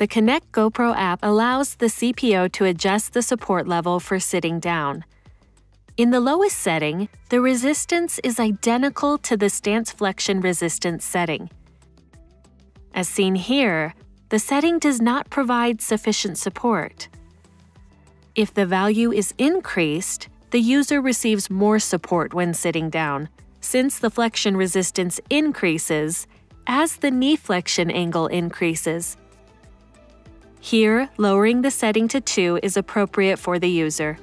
the Connect GoPro app allows the CPO to adjust the support level for sitting down. In the lowest setting, the resistance is identical to the stance flexion resistance setting. As seen here, the setting does not provide sufficient support. If the value is increased, the user receives more support when sitting down, since the flexion resistance increases as the knee flexion angle increases. Here, lowering the setting to 2 is appropriate for the user.